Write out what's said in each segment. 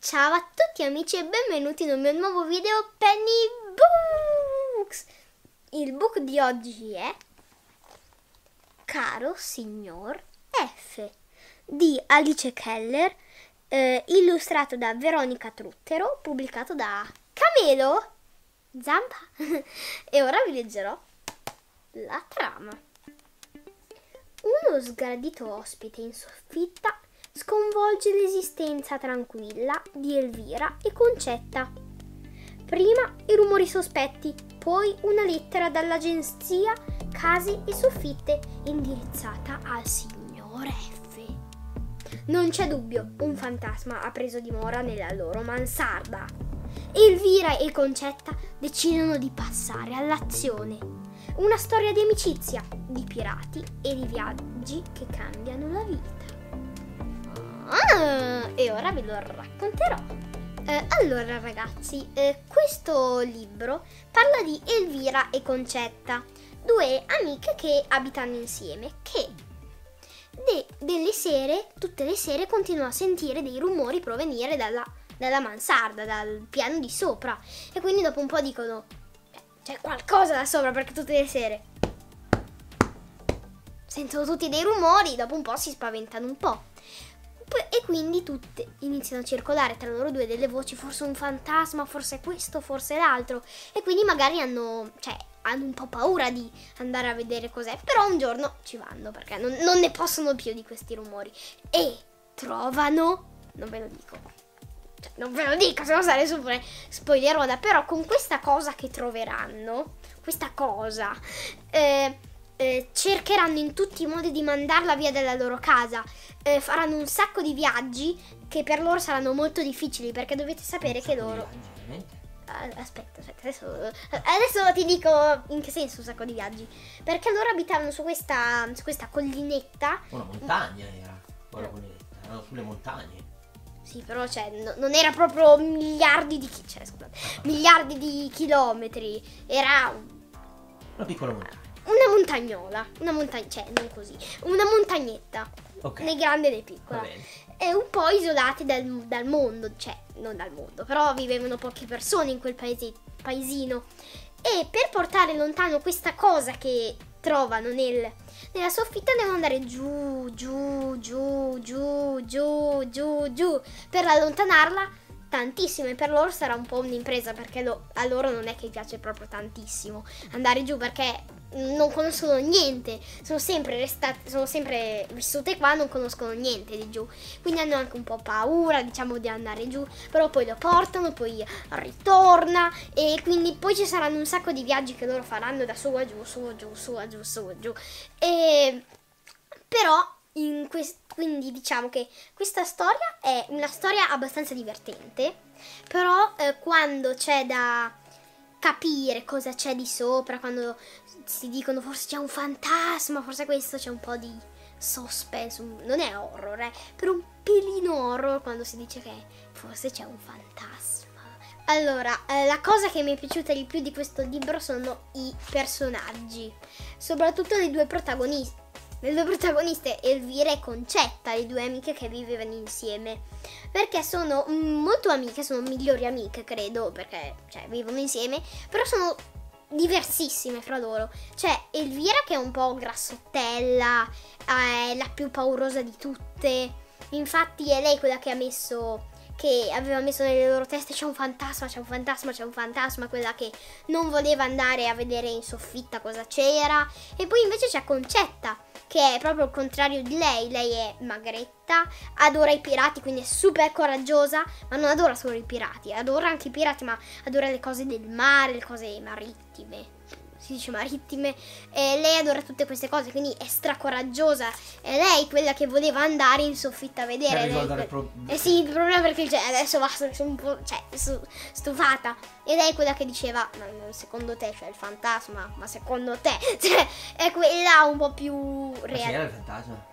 Ciao a tutti amici e benvenuti nel mio nuovo video Penny Books. Il book di oggi è Caro signor F di Alice Keller, eh, illustrato da Veronica Truttero, pubblicato da Camelo Zampa. e ora vi leggerò la trama. Uno sgradito ospite in soffitta sconvolge l'esistenza tranquilla di Elvira e Concetta. Prima i rumori sospetti, poi una lettera dall'agenzia Casi e Soffitte indirizzata al signor F. Non c'è dubbio, un fantasma ha preso dimora nella loro mansarda. Elvira e Concetta decidono di passare all'azione. Una storia di amicizia, di pirati e di viaggi che cambiano la vita. Ah, e ora ve lo racconterò. Eh, allora ragazzi, eh, questo libro parla di Elvira e Concetta, due amiche che abitano insieme, che de- delle sere, tutte le sere, continuano a sentire dei rumori provenire dalla, dalla mansarda, dal piano di sopra. E quindi dopo un po' dicono, c'è qualcosa da sopra perché tutte le sere sentono tutti dei rumori, dopo un po' si spaventano un po' e quindi tutte iniziano a circolare tra loro due delle voci, forse un fantasma, forse questo, forse l'altro. E quindi magari hanno, cioè, hanno un po' paura di andare a vedere cos'è. Però un giorno ci vanno perché non, non ne possono più di questi rumori. E trovano, non ve lo dico, cioè, non ve lo dico, se no sarei super spoilerosa. Però con questa cosa che troveranno, questa cosa, eh, eh, cercheranno in tutti i modi di mandarla via dalla loro casa. Eh, faranno un sacco di viaggi che per loro saranno molto difficili perché dovete sapere che loro... Aspetta, aspetta, adesso, adesso, ti dico in che senso un sacco di viaggi. Perché loro abitavano su questa, su questa collinetta. Una montagna era, quella collinetta, erano sulle montagne. Sì, però cioè, no, non era proprio miliardi di, cioè, scusate, miliardi di chilometri, era una piccola montagna. Una montagnola, una montagna, cioè non così, una montagnetta, okay. né grande né piccola. E un po' isolati dal, dal, mondo, cioè non dal mondo, però vivevano poche persone in quel paese, paesino. E per portare lontano questa cosa che trovano nel, nella soffitta devono andare giù, giù, giù, giù, giù, giù, giù, per allontanarla tantissimo e per loro sarà un po' un'impresa perché lo, a loro non è che piace proprio tantissimo andare giù perché non conoscono niente, sono sempre restate, sono sempre vissute qua, non conoscono niente di giù, quindi hanno anche un po' paura, diciamo, di andare giù, però poi lo portano, poi ritorna e quindi poi ci saranno un sacco di viaggi che loro faranno da su a giù, su a giù, su a giù, su a giù. E però quindi diciamo che questa storia è una storia abbastanza divertente, però eh, quando c'è da capire cosa c'è di sopra, quando si dicono forse c'è un fantasma, forse questo c'è un po' di suspense, non è horror, eh, però un pelino horror quando si dice che forse c'è un fantasma. Allora, eh, la cosa che mi è piaciuta di più di questo libro sono i personaggi, soprattutto le due protagonisti le due protagoniste Elvira e Concetta, le due amiche che vivevano insieme. Perché sono molto amiche, sono migliori amiche, credo, perché cioè, vivono insieme, però sono diversissime fra loro. C'è Elvira che è un po' grassottella, è la più paurosa di tutte. Infatti è lei quella che ha messo che aveva messo nelle loro teste c'è un fantasma, c'è un fantasma, c'è un fantasma, quella che non voleva andare a vedere in soffitta cosa c'era. E poi invece c'è Concetta, che è proprio il contrario di lei. Lei è magretta, adora i pirati, quindi è super coraggiosa, ma non adora solo i pirati, adora anche i pirati, ma adora le cose del mare, le cose marittime si dice marittime, e lei adora tutte queste cose, quindi è stracoraggiosa. È lei quella che voleva andare in soffitta a vedere. Per il problema. Eh sì, il problema perché cioè, adesso basta, sono un po' cioè, stufata. E lei è quella che diceva, ma secondo te c'è il fantasma, ma secondo te, cioè, è quella un po' più reale. Ma c'era il fantasma?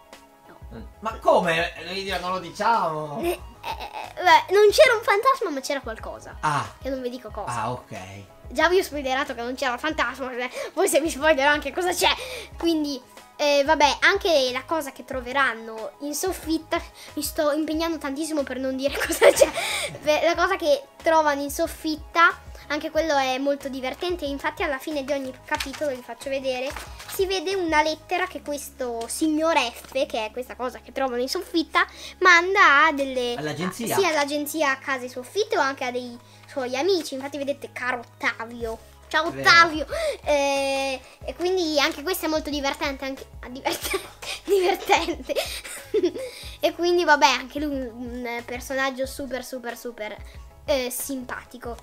No. Ma come? Non lo diciamo. Eh, eh, beh, non c'era un fantasma, ma c'era qualcosa. Ah. Che non vi dico cosa. Ah, ok. Già vi ho spoilerato che non c'era fantasma, poi se vi spoilerò anche cosa c'è. Quindi Eh, vabbè, anche la cosa che troveranno in soffitta, mi sto impegnando tantissimo per non dire cosa c'è. la cosa che trovano in soffitta, anche quello è molto divertente. Infatti, alla fine di ogni capitolo, vi faccio vedere, si vede una lettera che questo signor F, che è questa cosa che trovano in soffitta, manda a delle. All'agenzia? Sì, all'agenzia a case soffitte o anche a dei suoi amici. Infatti, vedete, caro Ottavio Ciao Ottavio! Eh, e quindi anche questo è molto divertente. Anche, ah, divertente. divertente. e quindi vabbè, anche lui un personaggio super super super eh, simpatico.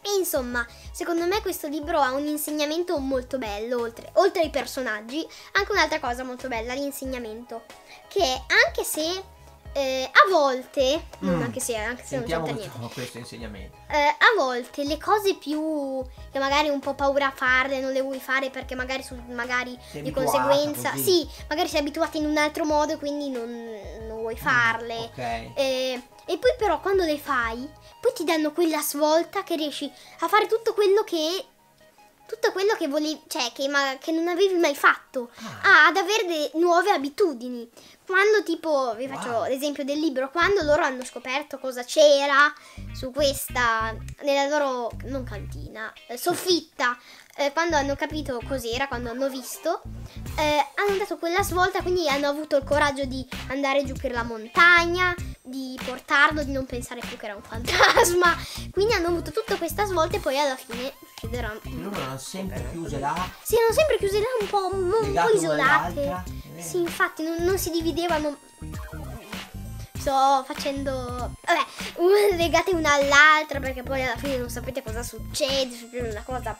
E insomma, secondo me questo libro ha un insegnamento molto bello, oltre, oltre ai personaggi, anche un'altra cosa molto bella, l'insegnamento. Che anche se eh, a volte, mm. anche se, anche se non c'entra niente, questo insegnamento. Eh, a volte le cose più che magari un po' paura a farle, non le vuoi fare perché magari, su, magari di conseguenza, così. sì, magari sei abituata in un altro modo e quindi non, non vuoi mm, farle. Mm, okay. eh, e poi però quando le fai, poi ti danno quella svolta che riesci a fare tutto quello che tutto quello che volevi, cioè che, ma, che non avevi mai fatto, ah. ad avere nuove abitudini. Quando tipo, vi faccio wow. l'esempio del libro, quando loro hanno scoperto cosa c'era su questa, nella loro, non cantina, eh, soffitta, eh, quando hanno capito cos'era, quando hanno visto, eh, hanno dato quella svolta, quindi hanno avuto il coraggio di andare giù per la montagna, di portarlo, di non pensare più che era un fantasma. Quindi hanno avuto tutta questa svolta e poi alla fine succederà. Loro erano sempre chiuse là. Sì, erano sempre chiuse là un po', un po isolate. Sì, infatti non, non si dividevano sto facendo vabbè legate una all'altra perché poi alla fine non sapete cosa succede succede una cosa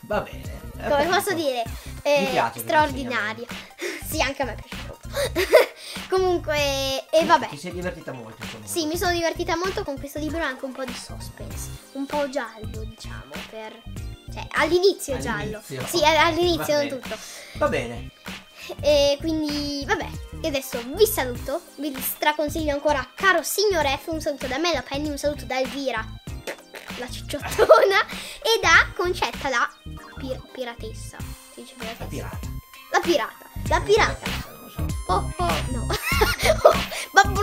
va bene come posso dire eh, straordinaria sì anche a me piace molto comunque e vabbè. ti sei divertita molto insomma. sì mi sono divertita molto con questo libro anche un po' di suspense. Un po' giallo diciamo per cioè all'inizio all giallo. Sì all'inizio non tutto. Va bene. E quindi vabbè. E adesso vi saluto vi straconsiglio ancora caro signor F un saluto da me la Penny un saluto da Elvira la cicciottona e da Concetta la pir piratessa. Si dice piratessa? La pirata. La pirata la pirata. Oh oh no. Oh, Babbo